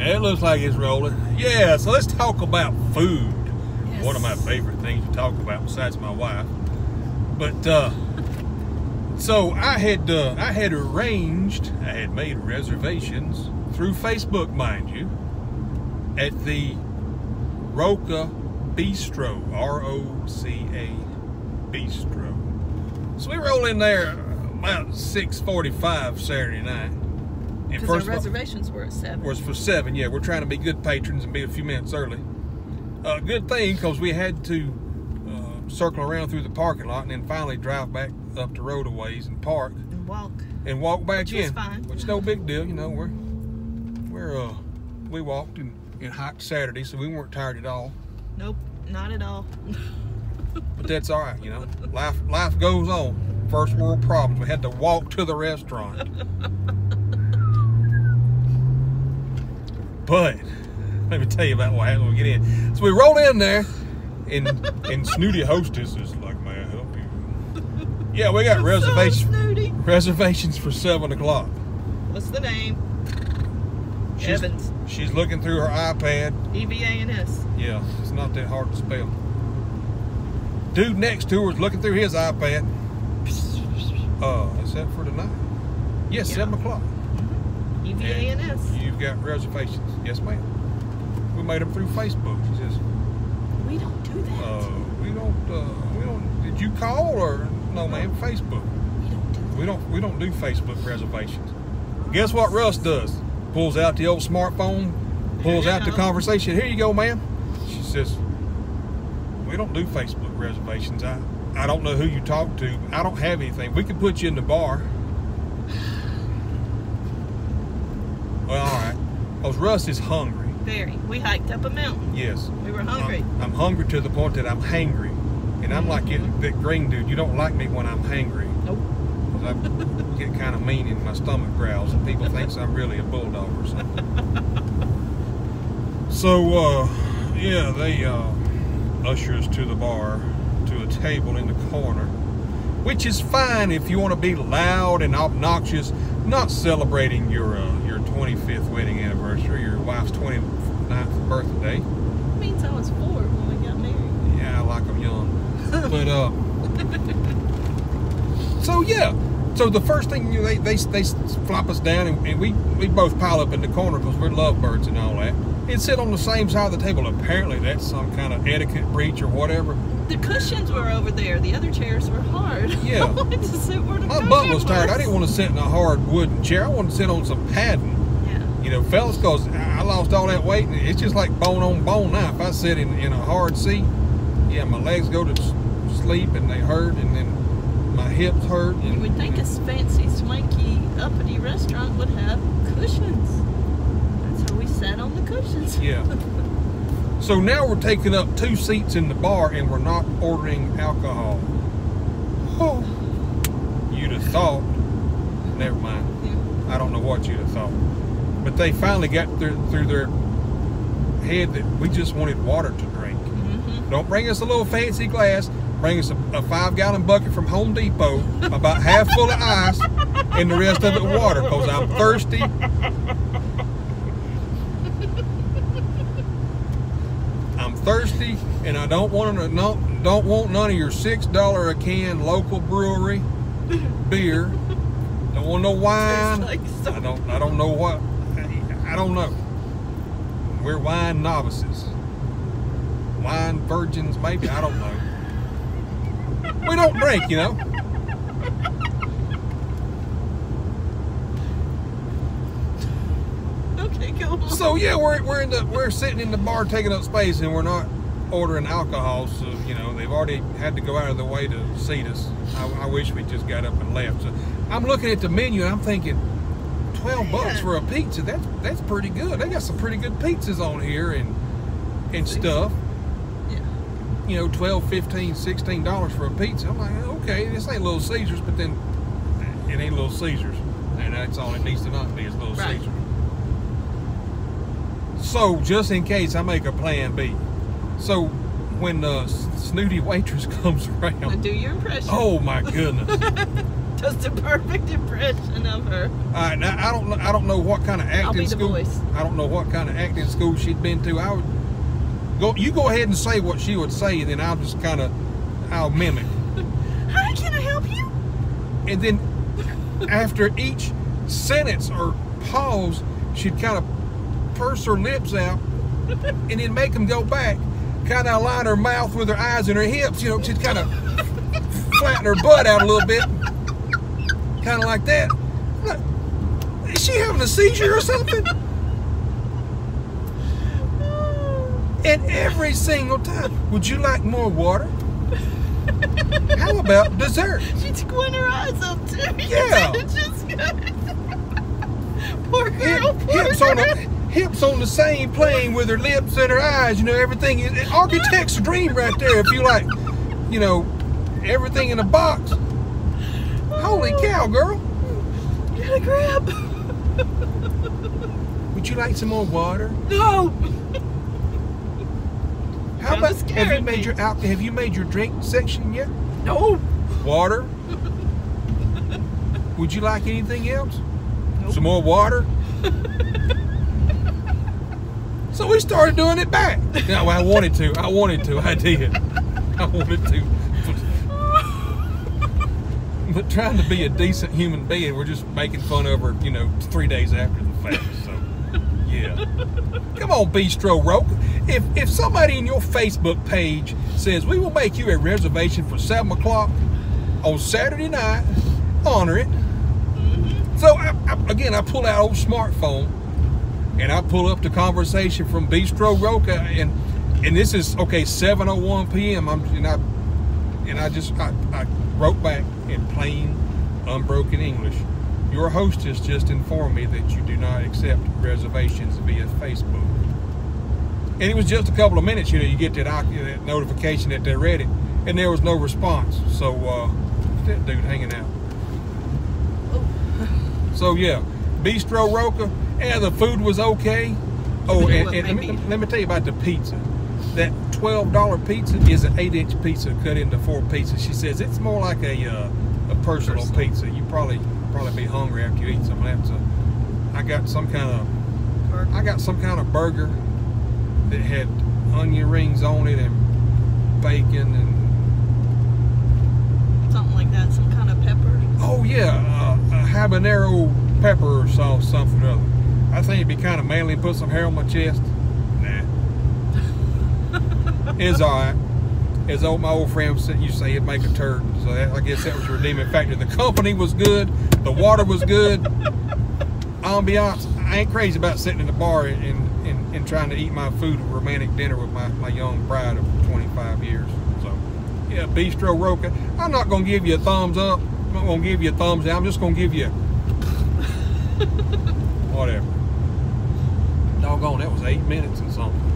It looks like it's rolling. Yeah, so let's talk about food. Yes. One of my favorite things to talk about besides my wife. But uh so I had uh, I had arranged, I had made reservations through Facebook, mind you, at the Roca Bistro, R O C A Bistro. So we roll in there about 6:45 Saturday night. And Because our of all- reservations were at seven. was for seven. Yeah, we're trying to be good patrons and be a few minutes early. Uh, good thing because we had to uh, circle around through the parking lot and then finally drive back up the road a ways and park and walk. and walk back Which in. fine. Which no big deal, you know. We're we're uh we walked and, and hiked Saturday, so we weren't tired at all. Nope, not at all. But that's all right, you know. Life life goes on. First world problems. We had to walk to the restaurant. But let me tell you about what happened when we get in. So we roll in there, and and Snooty Hostess is like, "May I help you?" Yeah, we got So reservations snooty. reservations for seven o'clock. What's the name? She's, Evans. She's looking through her iPad. E V A N S. Yeah, it's not that hard to spell. Dude next to her is looking through his iPad. Uh, is that for tonight? Yes, Yeah. seven o'clock. E V A N S. You've got reservations. Yes, ma'am. We made them through Facebook. She says, We don't do that. uh, we don't, uh, we don't, did you call or, no ma'am, Facebook. we don't do that. We don't, we don't do Facebook reservations. Guess what Russ does? Pulls out the old smartphone, pulls out the conversation. Here you go, ma'am. She says, we don't do Facebook reservations. I, I don't know who you talk to. I don't have anything. We can put you in the bar. Well, all right. Because Russ is hungry. Very. We hiked up a mountain. Yes. We were hungry. I'm, I'm hungry to the point that I'm hangry. And I'm like it, that green dude. You don't like me when I'm hangry. Nope. I get kind of mean and my stomach growls and people thinks I'm really a bulldog or something. So, uh, yeah, they uh, usher us to the bar, to a table in the corner, which is fine if you want to be loud and obnoxious, not celebrating your uh, your 25th wedding anniversary, your wife's 29th birthday. means I was four when we got married. Yeah, I like them young. But uh, so yeah, so the first thing you know, they they they flop us down and, and we we both pile up in the corner because we're lovebirds and all that. And sit on the same side of the table. Apparently, that's some kind of etiquette breach or whatever. The cushions were over there. The other chairs were hard. Yeah. I wanted to sit where the My butt was tired. I didn't want to sit in a hard wooden chair. I wanted to sit on some padding. Yeah. You know, fellas, because I lost all that weight and it's just like bone on bone now. If I sit in, in a hard seat, yeah, my legs go to sleep and they hurt, and then my hips hurt. And, You would think a fancy, swanky, uppity restaurant would have cushions. That's how we sat on the cushions. Yeah. So now we're taking up two seats in the bar and we're not ordering alcohol. Oh. You'd have thought. Never mind. I don't know what you'd have thought. But they finally got through, through their head that we just wanted water to drink. hmm Don't bring us a little fancy glass. Bring us a, a five gallon bucket from Home Depot, about half full of ice, and the rest of it water, because I'm thirsty. I'm thirsty, and I don't want to, no, don't want none of your six dollar a can local brewery beer. Don't want no wine. Like so- I don't. I don't know what. I don't know. We're wine novices. Wine virgins, maybe. I don't know. We don't drink, you know. Okay, go on. So yeah, we're we're in the we're sitting in the bar taking up space, and we're not ordering alcohol. So you know they've already had to go out of the way to seat us. I, I wish we just got up and left. So I'm looking at the menu and I'm thinking, twelve bucks for a pizza. That's that's pretty good. They got some pretty good pizzas on here and and stuff. Yeah. You know, 12 15 16 dollars for a pizza. I'm like, okay, this ain't Little Caesars, but then it ain't Little Caesars, and that's all it needs to not be is Little Right. Caesars. So just in case, I make a plan B. So when the snooty waitress comes around, do your impression. oh my goodness, does a perfect impression of her. All right, now I don't know. I don't know what kind of acting I'll be the school. voice. I don't know what kind of acting school she'd been to. I would go. You go ahead and say what she would say, and then I'll just kind of, I'll mimic. Hi, can I help you? And then after each sentence or pause, she'd kind of purse her lips out, and then make them go back. Kind of align her mouth with her eyes and her hips. You know, she'd kind of flatten her butt out a little bit, kind of like that. Like, Is she having a seizure or something? And every single time, would you like more water? How about dessert? She squint her eyes up too. Yeah. It's just good. poor Hip, girl, poor hips on the hips on the same plane with her lips and her eyes. You know everything. It architect's dream right there. If you like, you know, everything in a box. Holy cow, girl! Get a grab. Would you like some more water? No. How about have you made me. your out? Have you made your drink section yet? No. Water. Would you like anything else? Nope. Some more water? so we started doing it back. No, I wanted to. I wanted to. I did. I wanted to. But trying to be a decent human being, we're just making fun of her, you know, three days after the fact. So, yeah. Come on, Bistro Roca. If if somebody in your Facebook page says we will make you a reservation for seven o'clock on Saturday night, honor it. So I, I, again, I pull out old smartphone and I pull up the conversation from Bistro Roca, and and this is okay 7:01 p.m. I'm and I and I just I, I wrote back in plain, unbroken English. Your hostess just informed me that you do not accept reservations via Facebook. And it was just a couple of minutes, you know, you get that, that notification that they read it, and there was no response. So uh, that dude hanging out. So yeah, Bistro Roca, yeah, the food was okay. Oh, and, and let, me- let me tell you about the pizza. That twelve dollar pizza is an eight inch pizza cut into four pieces. She says it's more like a uh, a personal, Personal. pizza. You probably probably be hungry after you eat some of that. So I got some kind of I got some kind of burger that had onion rings on it and bacon and Something like that. Some kind of pepper. Oh yeah, uh, a habanero pepper sauce, something or other. I think it'd be kind of manly to put some hair on my chest. It's all right. As old my old friend said, you say it'd make a turd. So that, I guess that was the redeeming factor. The company was good, the water was good. Ambiance. I ain't crazy about sitting in the bar and, and, and trying to eat my food romantic dinner with my, my young bride of 25 years. So, yeah, Bistro Roca. I'm not going to give you a thumbs up. I'm not going to give you a thumbs down. I'm just going to give you whatever. Doggone, that was eight minutes and something.